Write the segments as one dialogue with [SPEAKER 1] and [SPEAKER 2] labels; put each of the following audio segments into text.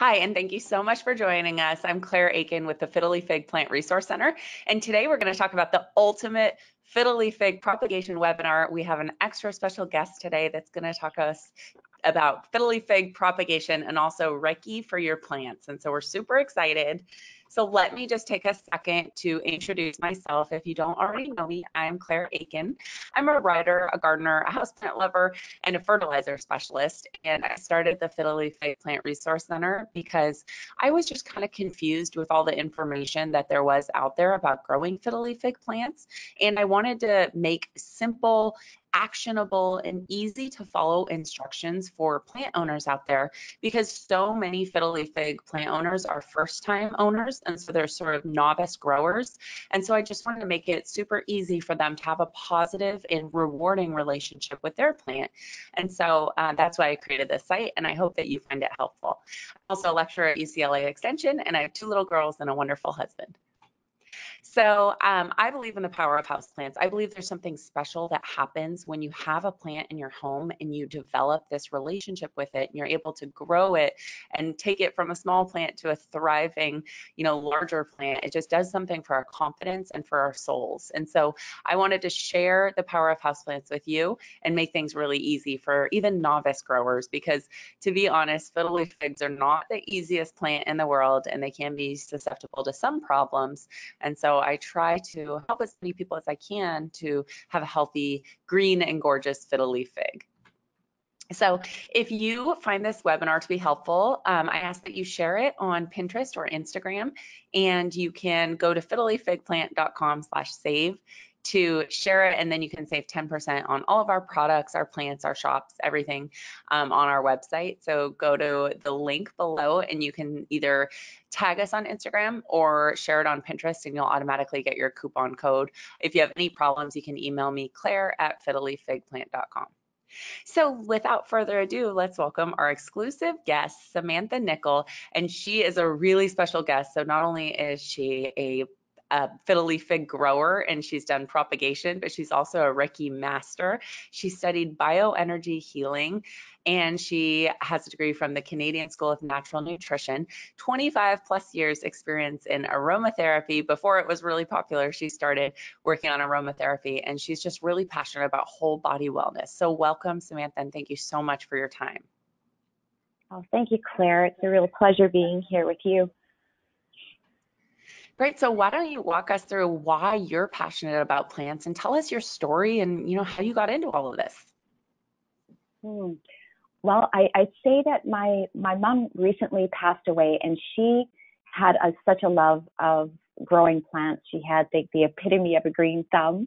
[SPEAKER 1] Hi, and thank you so much for joining us. I'm Claire Aiken with the Fiddle Leaf Fig Plant Resource Center, and today we're going to talk about the ultimate Fiddle Leaf Fig propagation webinar. We have an extra special guest today that's going to talk us about Fiddle Leaf Fig propagation and also Reiki for your plants. And so we're super excited. So let me just take a second to introduce myself. If you don't already know me, I'm Claire Aiken. I'm a writer, a gardener, a houseplant lover, and a fertilizer specialist. And I started the Fiddle Leaf Fig Plant Resource Center because I was just kind of confused with all the information that there was out there about growing Fiddle Leaf Fig plants. And I wanted to make simple actionable and easy to follow instructions for plant owners out there because so many fiddle leaf fig plant owners are first time owners and so they're sort of novice growers and so I just wanted to make it super easy for them to have a positive and rewarding relationship with their plant and so uh, that's why I created this site and I hope that you find it helpful. I'm also a lecturer at UCLA Extension and I have two little girls and a wonderful husband. So um, I believe in the power of houseplants. I believe there's something special that happens when you have a plant in your home and you develop this relationship with it and you're able to grow it and take it from a small plant to a thriving, you know, larger plant. It just does something for our confidence and for our souls. And so I wanted to share the power of houseplants with you and make things really easy for even novice growers because to be honest, fiddle leaf figs are not the easiest plant in the world and they can be susceptible to some problems. And so I try to help as many people as I can to have a healthy, green, and gorgeous fiddle leaf fig. So if you find this webinar to be helpful, um, I ask that you share it on Pinterest or Instagram, and you can go to fiddleleaffigplant.com slash save to share it and then you can save 10% on all of our products, our plants, our shops, everything um, on our website. So go to the link below and you can either tag us on Instagram or share it on Pinterest and you'll automatically get your coupon code. If you have any problems, you can email me claire at fiddleleaffigplant.com. So without further ado, let's welcome our exclusive guest, Samantha Nickel. And she is a really special guest. So not only is she a a fiddle leaf fig grower and she's done propagation, but she's also a Reiki master. She studied bioenergy healing and she has a degree from the Canadian School of Natural Nutrition. 25 plus years experience in aromatherapy. Before it was really popular, she started working on aromatherapy and she's just really passionate about whole body wellness. So welcome, Samantha, and thank you so much for your time.
[SPEAKER 2] Oh, thank you, Claire. It's a real pleasure being here with you.
[SPEAKER 1] Great. So why don't you walk us through why you're passionate about plants and tell us your story and you know how you got into all of this.
[SPEAKER 2] Hmm. Well, I, I'd say that my my mom recently passed away, and she had a, such a love of growing plants. She had the, the epitome of a green thumb,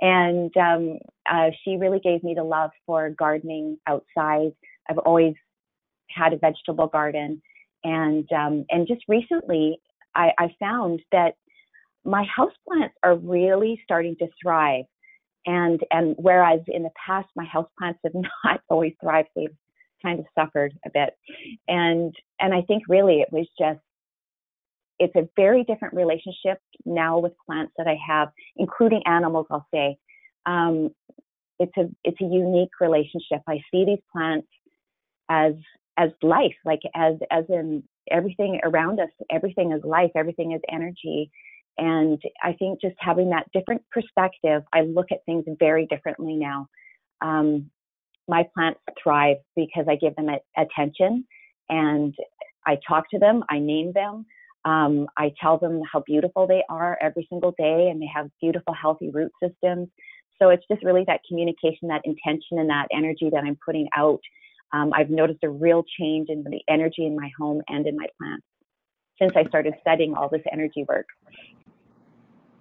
[SPEAKER 2] and um, uh, she really gave me the love for gardening outside. I've always had a vegetable garden, and um, and just recently I, I found that my houseplants are really starting to thrive. And and whereas in the past my houseplants have not always thrived, they've kind of suffered a bit. And and I think really it was just it's a very different relationship now with plants that I have, including animals. I'll say um, it's a it's a unique relationship. I see these plants as as life, like as as in everything around us, everything is life, everything is energy. And I think just having that different perspective, I look at things very differently now. Um, my plants thrive because I give them attention and I talk to them, I name them, um, I tell them how beautiful they are every single day and they have beautiful, healthy root systems. So it's just really that communication, that intention, and that energy that I'm putting out um, I've noticed a real change in the energy in my home and in my plants since I started studying all this energy work.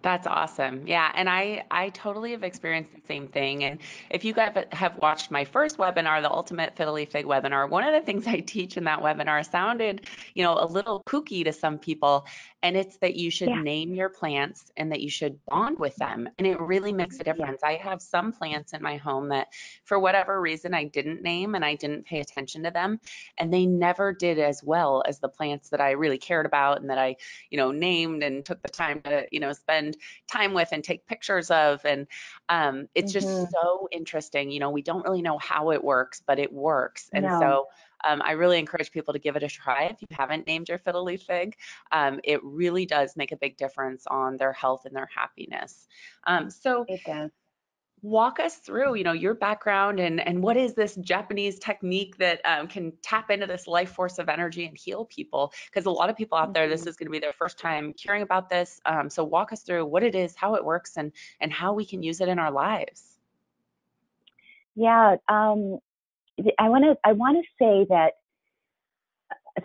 [SPEAKER 1] That's awesome. Yeah, and I I totally have experienced the same thing. And if you guys have watched my first webinar, the Ultimate Fiddle Leaf Fig webinar, one of the things I teach in that webinar sounded, you know, a little kooky to some people, and it's that you should yeah. name your plants and that you should bond with them, and it really makes a difference. I have some plants in my home that, for whatever reason, I didn't name and I didn't pay attention to them, and they never did as well as the plants that I really cared about and that I, you know, named and took the time to, you know, spend spend time with and take pictures of. And um, it's mm-hmm. just so interesting. You know, we don't really know how it works, but it works. And no. so Um, I really encourage people to give it a try if you haven't named your fiddle leaf fig. Um, it really does make a big difference on their health and their happiness. Um, so
[SPEAKER 2] it does
[SPEAKER 1] walk us through you know your background and and what is this japanese technique that um, can tap into this life force of energy and heal people because a lot of people out there mm-hmm. this is going to be their first time hearing about this um, so walk us through what it is how it works and and how we can use it in our lives
[SPEAKER 2] yeah um, i want to i want to say that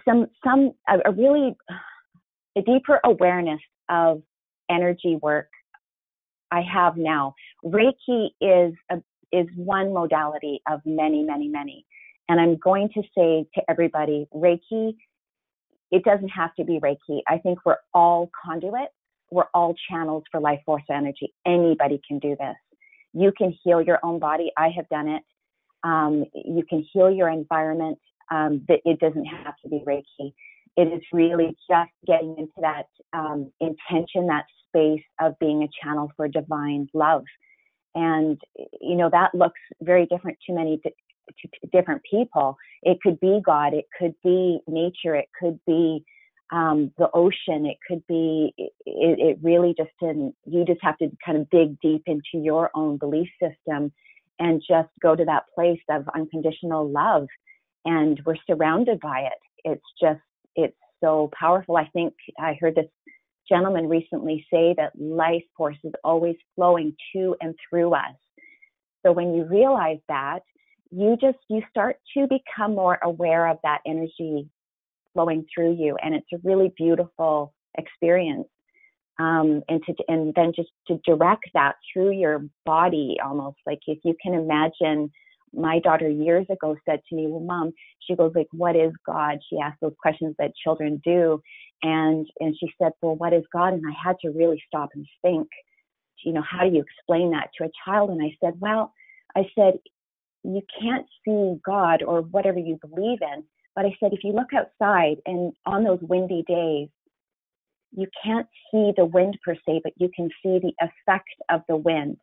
[SPEAKER 2] some some a really a deeper awareness of energy work I have now. Reiki is a, is one modality of many, many, many. And I'm going to say to everybody, Reiki, it doesn't have to be Reiki. I think we're all conduits. We're all channels for life force energy. Anybody can do this. You can heal your own body. I have done it. Um, you can heal your environment. Um, it doesn't have to be Reiki. It is really just getting into that um, intention, that space of being a channel for divine love. And, you know, that looks very different to many to different people. It could be God, it could be nature, it could be um, the ocean, it could be, it, it really just didn't, you just have to kind of dig deep into your own belief system and just go to that place of unconditional love. And we're surrounded by it. It's just, it's so powerful. I think I heard this gentleman recently say that life force is always flowing to and through us. So when you realize that, you just you start to become more aware of that energy flowing through you, and it's a really beautiful experience. Um, and to and then just to direct that through your body, almost like if you can imagine my daughter years ago said to me, well, mom, she goes like, what is God? She asked those questions that children do. And, and she said, well, what is God? And I had to really stop and think, you know, how do you explain that to a child? And I said, well, I said, you can't see God or whatever you believe in. But I said, if you look outside and on those windy days, you can't see the wind per se, but you can see the effect of the wind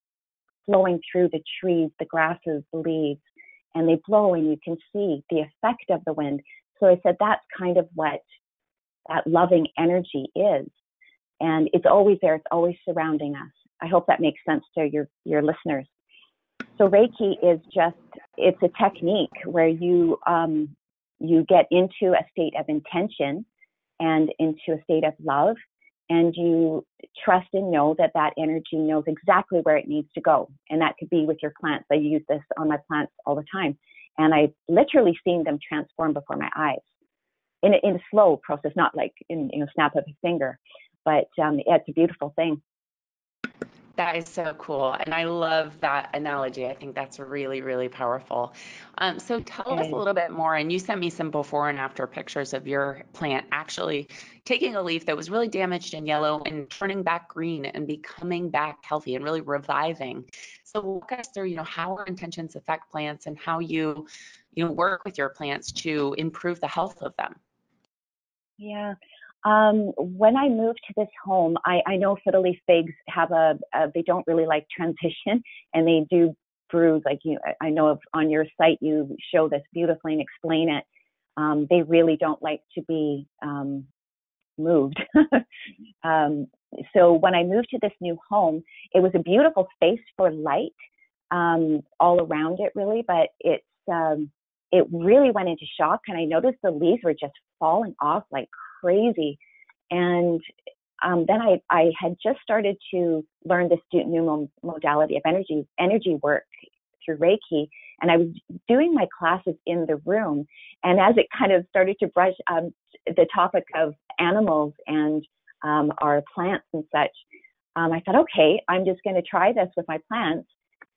[SPEAKER 2] flowing through the trees, the grasses, the leaves, and they blow and you can see the effect of the wind. So I said that's kind of what that loving energy is. And it's always there, it's always surrounding us. I hope that makes sense to your, your listeners. So Reiki is just, it's a technique where you, um, you get into a state of intention and into a state of love and you trust and know that that energy knows exactly where it needs to go. And that could be with your plants. I use this on my plants all the time. And I've literally seen them transform before my eyes in a, in a slow process, not like in, you know, snap of a finger, but um, yeah, it's a beautiful thing.
[SPEAKER 1] That is so cool. And I love that analogy. I think that's really, really powerful. Um, so tell us a little bit more. And you sent me some before and after pictures of your plant actually taking a leaf that was really damaged and yellow and turning back green and becoming back healthy and really reviving. So walk us through, you know, how our intentions affect plants and how you, you know, work with your plants to improve the health of them.
[SPEAKER 2] Yeah. Um, when I moved to this home, I, I know fiddle leaf figs have a, a, they don't really like transition and they do bruise. Like you, I know on your site you show this beautifully and explain it. Um, they really don't like to be um, moved. um, so when I moved to this new home, it was a beautiful space for light um, all around it, really, but it's um, it really went into shock, and I noticed the leaves were just falling off like crazy. And um, then I, I had just started to learn this new modality of energy energy work through Reiki, and I was doing my classes in the room. And as it kind of started to brush um, the topic of animals and um, our plants and such, um, I thought, okay, I'm just going to try this with my plants,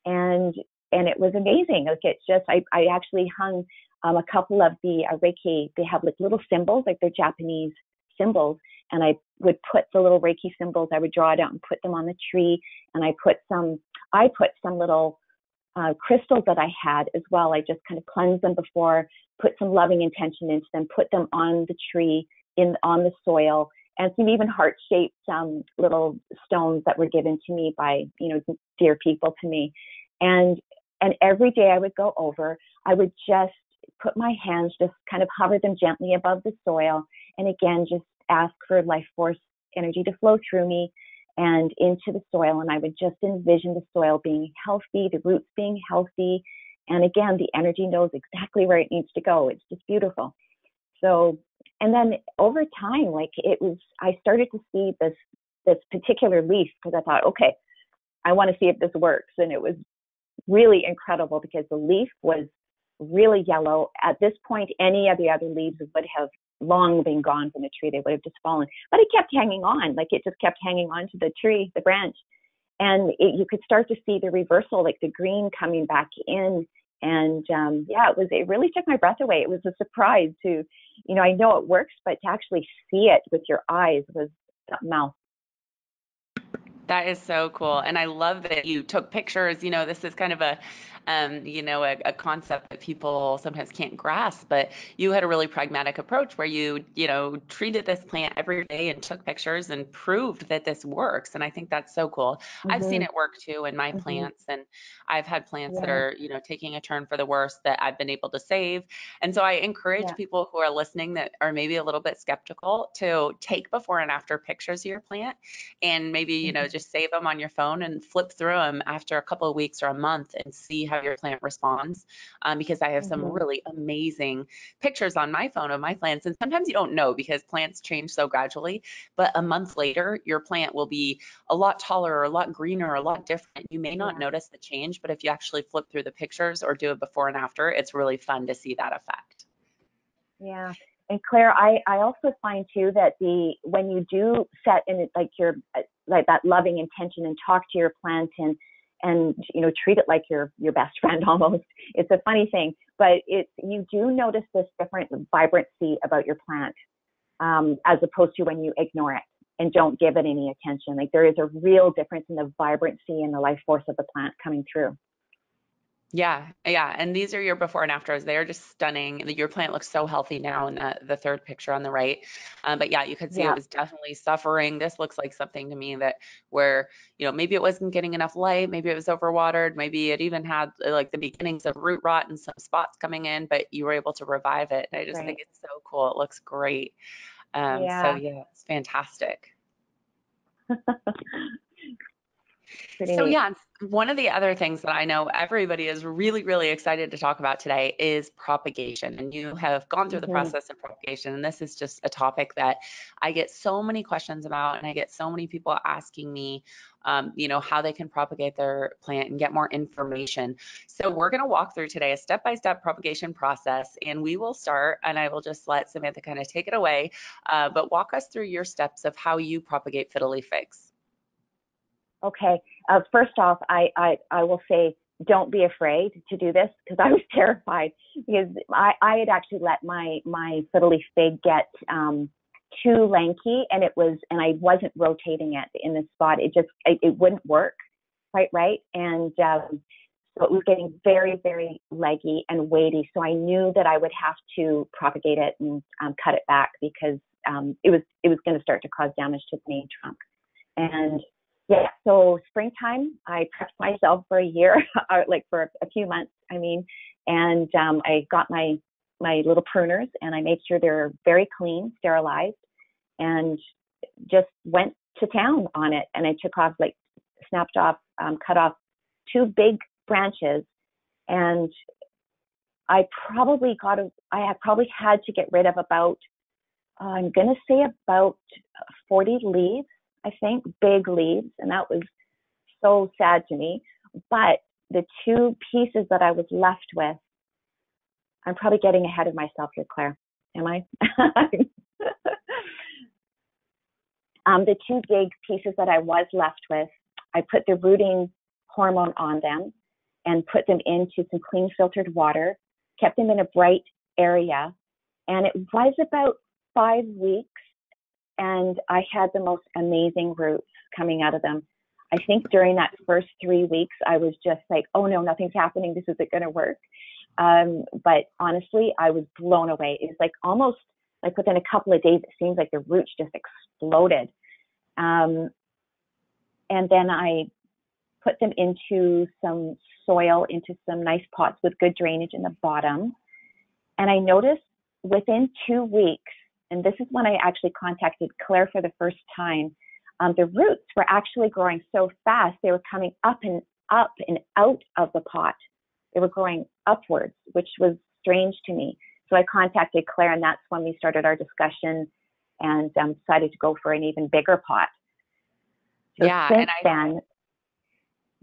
[SPEAKER 2] and and it was amazing. Like it just, I, I actually hung um, a couple of the uh, Reiki, they have like little symbols, like they're Japanese symbols. And I would put the little Reiki symbols, I would draw it out and put them on the tree. And I put some, I put some little uh, crystals that I had as well. I just kind of cleansed them before, put some loving intention into them, put them on the tree, in on the soil, and some even heart-shaped um, little stones that were given to me by you know dear people to me. And and every day I would go over, I would just put my hands, just kind of hover them gently above the soil. And again, just ask for life force energy to flow through me and into the soil. And I would just envision the soil being healthy, the roots being healthy. And again, the energy knows exactly where it needs to go. It's just beautiful. So, and then over time, like it was, I started to see this, this particular leaf because I thought, okay, I want to see if this works. And it was really incredible because the leaf was really yellow. At this point, any of the other leaves would have long been gone from the tree. They would have just fallen. But it kept hanging on, like it just kept hanging on to the tree, the branch. And it, you could start to see the reversal, like the green coming back in. And um, yeah, it was, it really took my breath away. It was a surprise to, you know, I know it works, but to actually see it with your eyes was something else.
[SPEAKER 1] That is so cool. And I love that you took pictures. You know, this is kind of a um, you know, a, a, concept that people sometimes can't grasp. But you had a really pragmatic approach where you, you know, treated this plant every day and took pictures and proved that this works. And I think that's so cool. Mm-hmm. I've seen mm-hmm. it work too in my mm-hmm. plants, and I've had plants yeah. that are, you know, taking a turn for the worse that I've been able to save. And so I encourage yeah. people who are listening that are maybe a little bit skeptical to take before and after pictures of your plant and maybe, you know, mm-hmm. just save them on your phone and flip through them after a couple of weeks or a month and see how how your plant responds um, because I have some mm-hmm. really amazing pictures on my phone of my plants. And sometimes you don't know because plants change so gradually, but a month later, your plant will be a lot taller, or a lot greener, or a lot different. You may not yeah. notice the change, but if you actually flip through the pictures or do it before and after, it's really fun to see that effect.
[SPEAKER 2] Yeah. And Claire, I, I also find too that the when you do set in like your like that loving intention and talk to your plant and and you know treat it like your your best friend almost. It's a funny thing but it's you do notice this different vibrancy about your plant um, as opposed to when you ignore it and don't give it any attention. Like there is a real difference in the vibrancy and the life force of the plant coming through
[SPEAKER 1] yeah, yeah. And these are your before and afters. They are just stunning. Your plant looks so healthy now in the, the third picture on the right. Um, but yeah, you could see yeah. it was definitely suffering. This looks like something to me that where, you know, maybe it wasn't getting enough light, maybe it was overwatered, maybe it even had uh, like the beginnings of root rot and some spots coming in, but you were able to revive it. And I just right. think it's so cool. It looks great. Um, yeah. So yeah, it's fantastic. Pretty so neat. yeah, one of the other things that I know everybody is really, really excited to talk about today is propagation. And you have gone through mm-hmm. the process of propagation. And this is just a topic that I get so many questions about, and I get so many people asking me, um, you know, how they can propagate their plant and get more information. So we're going to walk through today a step-by-step propagation process, and we will start, and I will just let Samantha kind of take it away, uh, but walk us through your steps of how you propagate fiddle leaf figs.
[SPEAKER 2] Okay. Uh, first off, I, I, I will say don't be afraid to do this because I was terrified because I, I had actually let my my fiddle leaf fig get um, too lanky and it was and I wasn't rotating it in the spot. It just it, it wouldn't work quite right and um, so it was getting very very leggy and weighty. So I knew that I would have to propagate it and um, cut it back because um, it was it was going to start to cause damage to the main trunk. And yeah, so springtime, I prepped myself for a year, like for a few months, I mean, and um, I got my my little pruners and I made sure they're very clean, sterilized, and just went to town on it. And I took off like snapped off, um, cut off two big branches, and I probably got a, I probably had to get rid of about uh, I'm gonna say about 40 leaves I think, big leaves, and that was so sad to me. But the two pieces that I was left with, I'm probably getting ahead of myself here, Claire. Am I? um, the two big pieces that I was left with, I put the rooting hormone on them and put them into some clean filtered water, kept them in a bright area, and it was about five weeks and I had the most amazing roots coming out of them. I think during that first three weeks, I was just like, oh no, nothing's happening. This isn't going to work. Um, but honestly, I was blown away. It was like almost like within a couple of days, it seems like the roots just exploded. Um, and then I put them into some soil, into some nice pots with good drainage in the bottom. And I noticed within two weeks, and this is when I actually contacted Claire for the first time, um, the roots were actually growing so fast, they were coming up and up and out of the pot. They were growing upwards, which was strange to me. So I contacted Claire, and that's when we started our discussion and um, decided to go for an even bigger pot. So
[SPEAKER 1] yeah,
[SPEAKER 2] since then,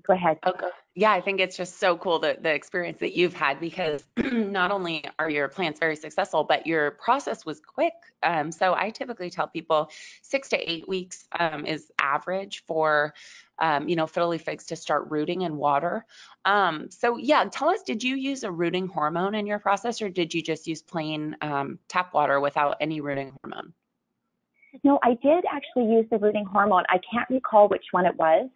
[SPEAKER 2] go ahead.
[SPEAKER 1] Okay. Yeah, I think it's just so cool the, the experience that you've had because not only are your plants very successful, but your process was quick. Um, so I typically tell people six to eight weeks um, is average for, um, you know, fiddle leaf figs to start rooting in water. Um, so yeah, tell us, did you use a rooting hormone in your process or did you just use plain um, tap water without any rooting hormone?
[SPEAKER 2] No, I did actually use the rooting hormone. I can't recall which one it was.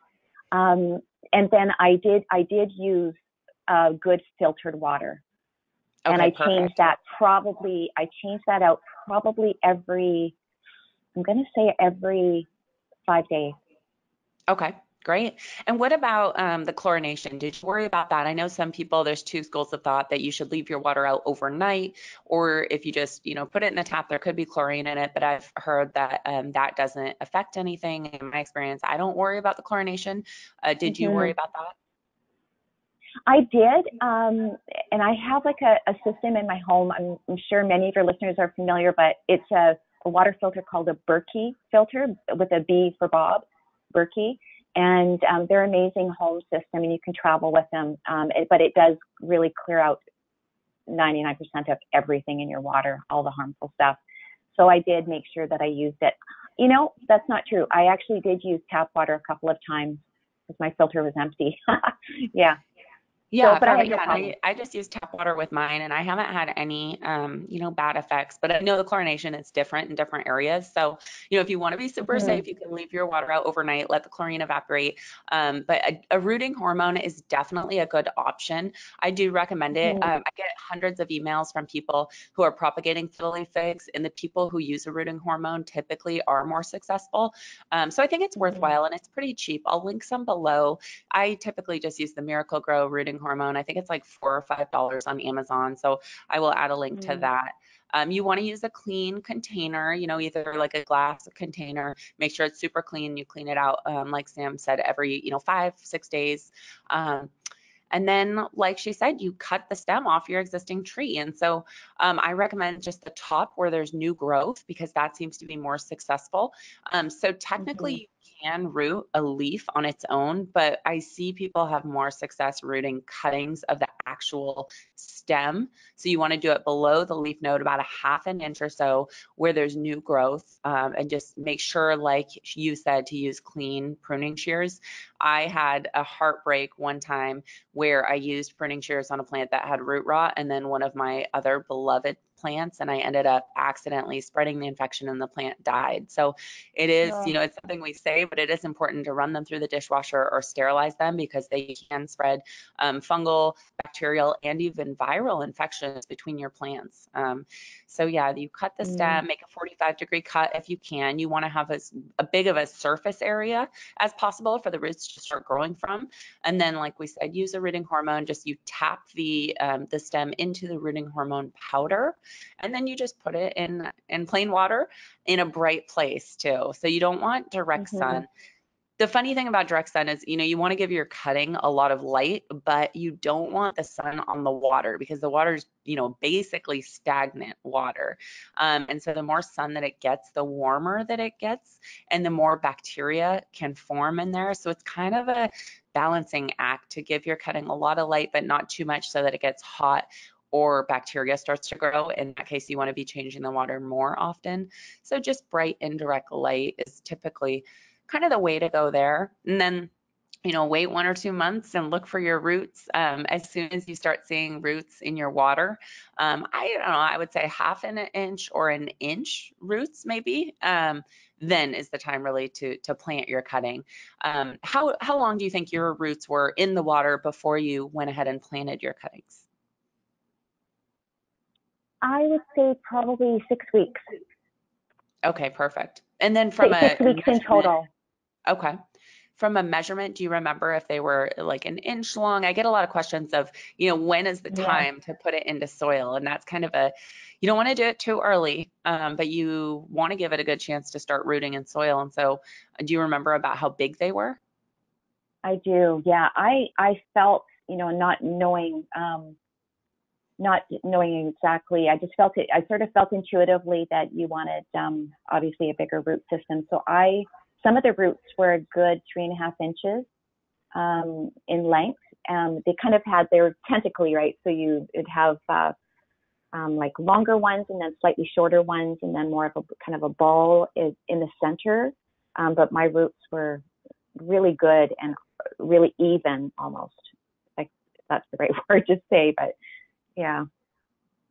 [SPEAKER 2] Um, and then I did I did use uh, good filtered water, okay, and I perfect. changed that probably I changed that out probably every I'm going to say every five days.
[SPEAKER 1] Okay. Great. And what about um, the chlorination? Did you worry about that? I know some people, there's two schools of thought that you should leave your water out overnight, or if you just, you know, put it in the tap, there could be chlorine in it. But I've heard that um, that doesn't affect anything. In my experience, I don't worry about the chlorination. Uh, did mm-hmm. you worry mm-hmm. about that?
[SPEAKER 2] I did, um, and I have like a, a, system in my home. I'm, I'm, sure many of your listeners are familiar, but it's a, a water filter called a Berkey filter with a B for Bob, Berkey and um, they're amazing home system and you can travel with them um, it, but it does really clear out 99% of everything in your water all the harmful stuff. So i did make sure that i used it. You know that's not true. I actually did use tap water a couple of times because my filter was empty. Yeah
[SPEAKER 1] yeah, so, but I, yeah, I, I, just use tap water with mine, and I haven't had any, um, you know, bad effects. But I know the chlorination is different in different areas. So, you know, if you want to be super mm-hmm. safe, you can leave your water out overnight, let the chlorine evaporate. Um, but a, a, rooting hormone is definitely a good option. I do recommend it. Mm-hmm. Um, I get hundreds of emails from people who are propagating fiddle leaf figs, and the people who use a rooting hormone typically are more successful. Um, so I think it's mm-hmm. worthwhile, and it's pretty cheap. I'll link some below. I typically just use the Miracle-Gro rooting hormone. I think it's like four or five dollars on Amazon. So I will add a link mm. to that. Um, you want to use a clean container, you know, either like a glass container. Make sure it's super clean. You clean it out, um, like Sam said, every you know five six days. Um, and then, like she said, you cut the stem off your existing tree. And so um, I recommend just the top where there's new growth because that seems to be more successful. Um, so technically, mm-hmm can root a leaf on its own, but I see people have more success rooting cuttings of the actual stem. So you want to do it below the leaf node about a half an inch or so where there's new growth um, and just make sure, like you said, to use clean pruning shears. I had a heartbreak one time where I used pruning shears on a plant that had root rot and then one of my other beloved plants and I ended up accidentally spreading the infection and the plant died. So it is, you know, it's something we say, but it is important to run them through the dishwasher or sterilize them because they can spread um, fungal, bacterial, and even viral infections between your plants. Um, so yeah, you cut the stem, mm. make a 45 degree cut if you can. You want to have as a big of a surface area as possible for the roots to start growing from. And then, like we said, use a rooting hormone. Just you tap the um, the stem into the rooting hormone powder, and then you just put it in in plain water in a bright place too. So you don't want direct mm-hmm. sun the funny thing about direct sun is, you know, you want to give your cutting a lot of light, but you don't want the sun on the water because the water is, you know, basically stagnant water. Um, and so the more sun that it gets, the warmer that it gets, and the more bacteria can form in there. So it's kind of a balancing act to give your cutting a lot of light, but not too much so that it gets hot or bacteria starts to grow. In that case, you want to be changing the water more often. So just bright indirect light is typically kind of the way to go there. And then you know, wait one or two months and look for your roots. Um, as soon as you start seeing roots in your water, um, I don't know, I would say half an inch or an inch roots maybe. Um, then is the time really to to plant your cutting. Um, how how long do you think your roots were in the water before you went ahead and planted your cuttings?
[SPEAKER 2] I would say probably six weeks.
[SPEAKER 1] Okay, perfect. And then from
[SPEAKER 2] six,
[SPEAKER 1] a
[SPEAKER 2] six weeks in total.
[SPEAKER 1] Okay. from a measurement, do you remember if they were like an inch long? I get a lot of questions of, you know, when is the time yeah. to put it into soil? And that's kind of a, you don't want to do it too early, um, but you want to give it a good chance to start rooting in soil. And so, do you remember about how big they were?
[SPEAKER 2] I do. Yeah, I I felt, you know, not knowing um, not knowing exactly. I just felt it. I sort of felt intuitively that you wanted, um, obviously, a bigger root system. So I, some of the roots were a good three and a half inches um, in length. Um, they kind of had they were tentacly, right? So you would have uh, um, like longer ones and then slightly shorter ones, and then more of a kind of a ball is in the center. Um, but my roots were really good and really even, almost. Like that's the right word to say, but yeah.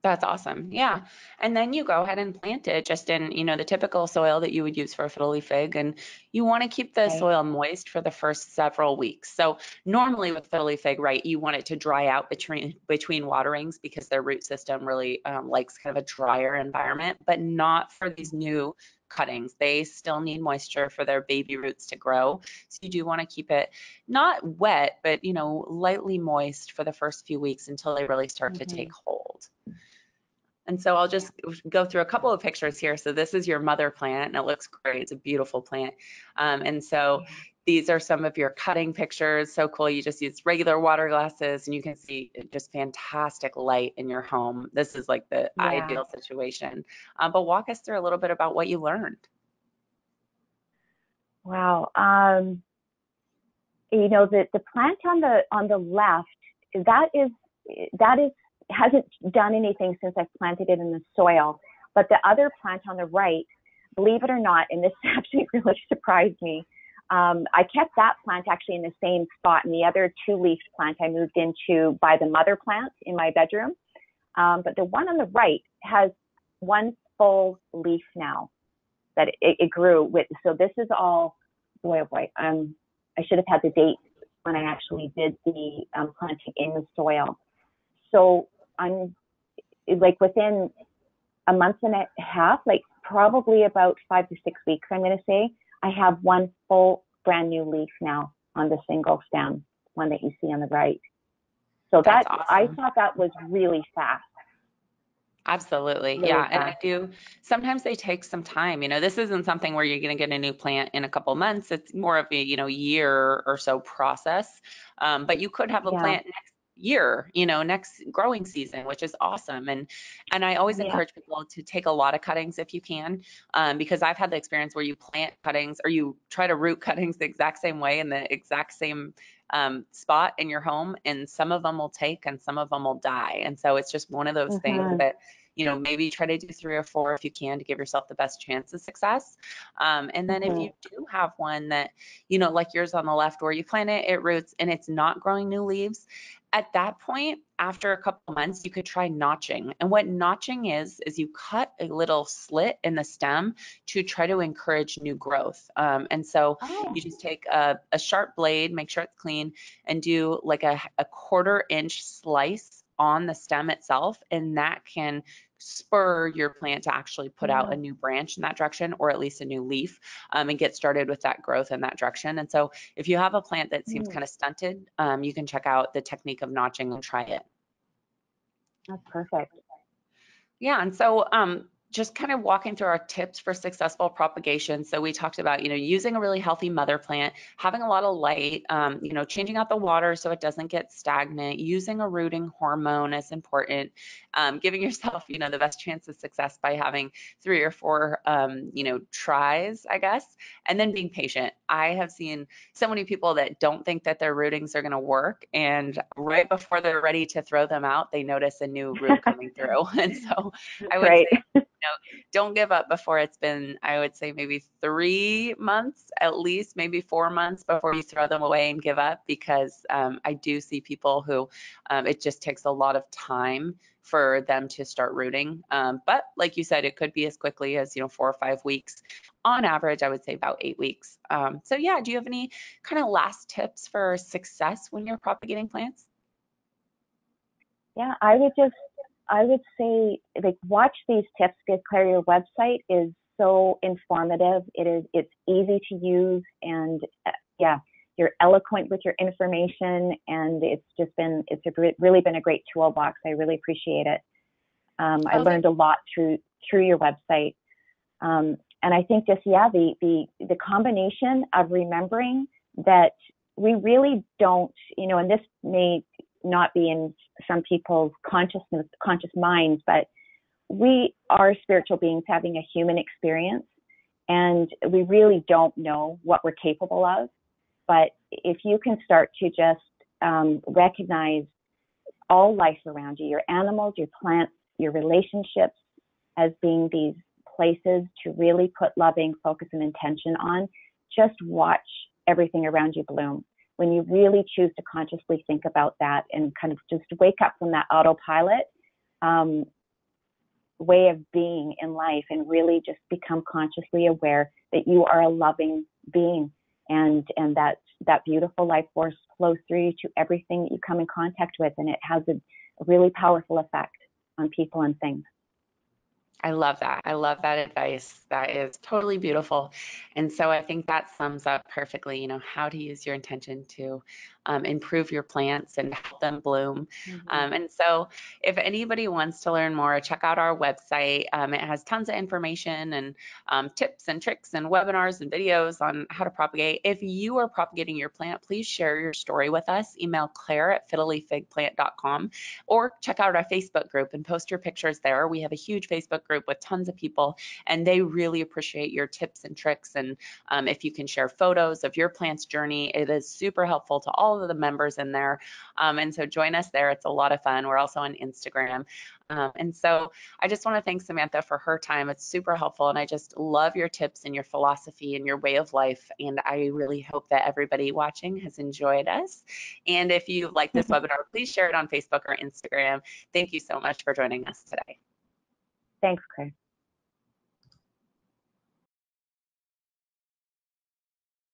[SPEAKER 1] That's awesome. Yeah. And then you go ahead and plant it just in, you know, the typical soil that you would use for a fiddle leaf fig. And you want to keep the okay. soil moist for the first several weeks. So normally with fiddle leaf fig, right, you want it to dry out between between waterings because their root system really um, likes kind of a drier environment, but not for these new cuttings. They still need moisture for their baby roots to grow. So you do want to keep it not wet, but you know, lightly moist for the first few weeks until they really start mm-hmm. to take hold. And so I'll just go through a couple of pictures here. So this is your mother plant and it looks great. It's a beautiful plant. Um, and so these are some of your cutting pictures. So cool. You just use regular water glasses and you can see just fantastic light in your home. This is like the yeah. ideal situation. Um, but walk us through a little bit about what you learned.
[SPEAKER 2] Wow. Um, you know, the, the plant on the on the left, that is that is hasn't done anything since I've planted it in the soil. But the other plant on the right, believe it or not, and this actually really surprised me, um, I kept that plant actually in the same spot, and the other two-leafed plant I moved into by the mother plant in my bedroom. Um, but the one on the right has one full leaf now that it, it grew with. So this is all, boy oh boy, um, I should have had the date when I actually did the um, planting in the soil. So I'm like within a month and a half, like probably about five to six weeks, I'm going to say, I have one full brand new leaf now on the single stem, one that you see on the right. So That's that awesome. I thought that was really fast.
[SPEAKER 1] Absolutely. Really yeah. Fast. And I do, sometimes they take some time. You know, this isn't something where you're going to get a new plant in a couple months. It's more of a, you know, year or so process. Um, but you could have a yeah. plant next year you know next growing season which is awesome and and i always yeah. encourage people to take a lot of cuttings if you can um, because i've had the experience where you plant cuttings or you try to root cuttings the exact same way in the exact same um, spot in your home and some of them will take and some of them will die and so it's just one of those mm-hmm. things that you know, maybe try to do three or four if you can to give yourself the best chance of success. Um, and then mm-hmm. if you do have one that, you know, like yours on the left where you plant it, it roots and it's not growing new leaves, at that point, after a couple months, you could try notching. And what notching is, is you cut a little slit in the stem to try to encourage new growth. Um, and so oh. you just take a, a, sharp blade, make sure it's clean, and do like a, a quarter inch slice on the stem itself, and that can spur your plant to actually put out a new branch in that direction or at least a new leaf um, and get started with that growth in that direction. And so if you have a plant that seems mm. kind of stunted, um, you can check out the technique of notching and try it.
[SPEAKER 2] That's perfect.
[SPEAKER 1] Yeah, and so um, just kind of walking through our tips for successful propagation. So we talked about, you know, using a really healthy mother plant, having a lot of light, um, you know, changing out the water so it doesn't get stagnant, using a rooting hormone is important, um, giving yourself, you know, the best chance of success by having three or four, um, you know, tries, I guess, and then being patient. I have seen so many people that don't think that their rootings are going to work, and right before they're ready to throw them out, they notice a new root coming through. And so I would right. say know, don't give up before it's been, I would say maybe three months, at least maybe four months before you throw them away and give up because um, I do see people who um, it just takes a lot of time for them to start rooting. Um, but like you said, it could be as quickly as, you know, four or five weeks. On average, I would say about eight weeks. Um, so yeah, do you have any kind of last tips for success when you're propagating plants?
[SPEAKER 2] Yeah, I would just I would say like watch these tips because Claire, your website is so informative. It is it's easy to use and uh, yeah, you're eloquent with your information, and it's just been it's a, really been a great toolbox. I really appreciate it. Um, I learned a lot through through your website, um, and I think just yeah, the the the combination of remembering that we really don't, you know, and this may not be in some people's consciousness conscious minds, but we are spiritual beings having a human experience, and we really don't know what we're capable of. But if you can start to just um, recognize all life around you, your animals, your plants, your relationships, as being these places to really put loving focus and intention on, just watch everything around you bloom. When you really choose to consciously think about that and kind of just wake up from that autopilot um, way of being in life and really just become consciously aware that you are a loving being and and that that beautiful life force flows through you to everything that you come in contact with. And it has a, a really powerful effect on people and things
[SPEAKER 1] I love that. I love that advice. That is totally beautiful. And so I think that sums up perfectly, you know, how to use your intention to um, improve your plants and help them bloom. Mm-hmm. Um, and so if anybody wants to learn more, check out our website. Um, it has tons of information and um, tips and tricks and webinars and videos on how to propagate. If you are propagating your plant, please share your story with us. Email claire at fiddleleaffigplant.com or check out our Facebook group and post your pictures there. We have a huge Facebook group with tons of people and they really appreciate your tips and tricks. And um, if you can share photos of your plant's journey, it is super helpful to all of the members in there. Um, and so join us there. It's a lot of fun. We're also on Instagram. Um, and so I just want to thank Samantha for her time. It's super helpful. And I just love your tips and your philosophy and your way of life. And I really hope that everybody watching has enjoyed us. And if you like this webinar, please share it on Facebook or Instagram. Thank you so much for joining us today.
[SPEAKER 2] Thanks, Chris.